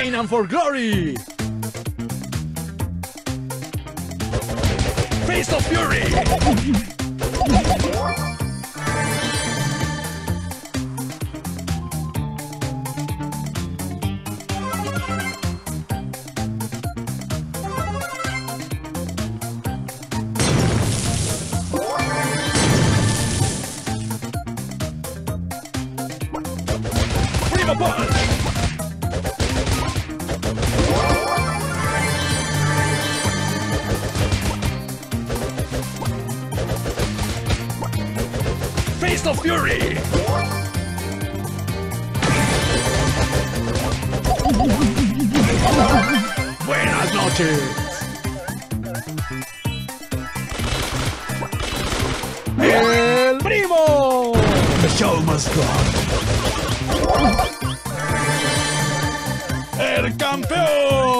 pain and for glory! Feast of Fury! Of Fury! Buenas noches! ¡El primo! The show must go ¡El campeón!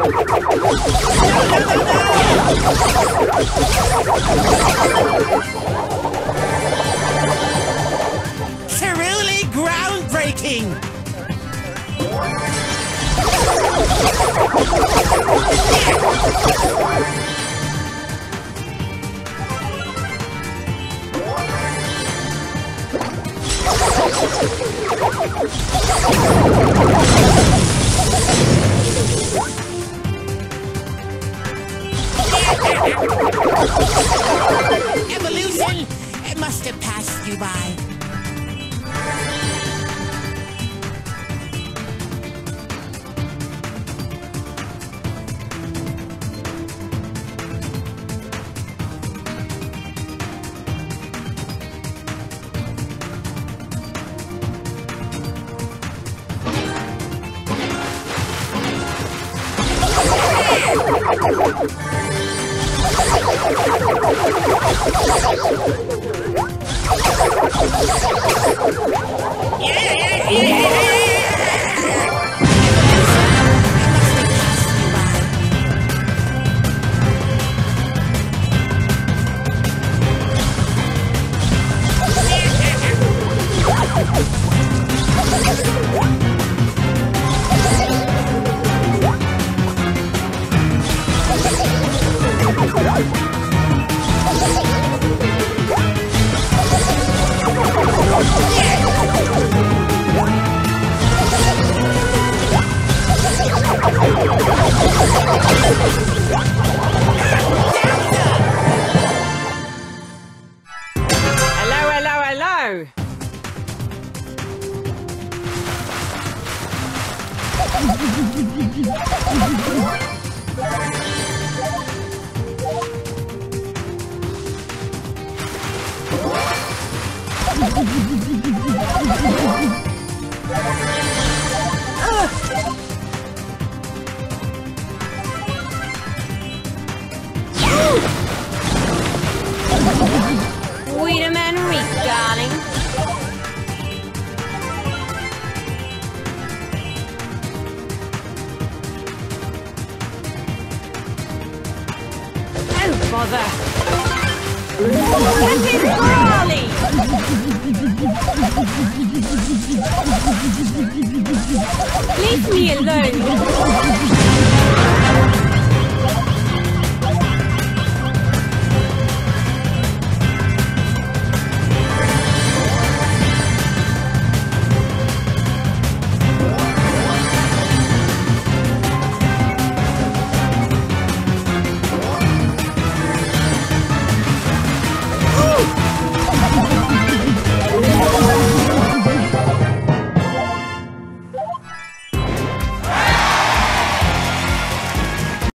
Truly groundbreaking! Must have passed you by. Oh, my God. Hello, another. Leave me alone!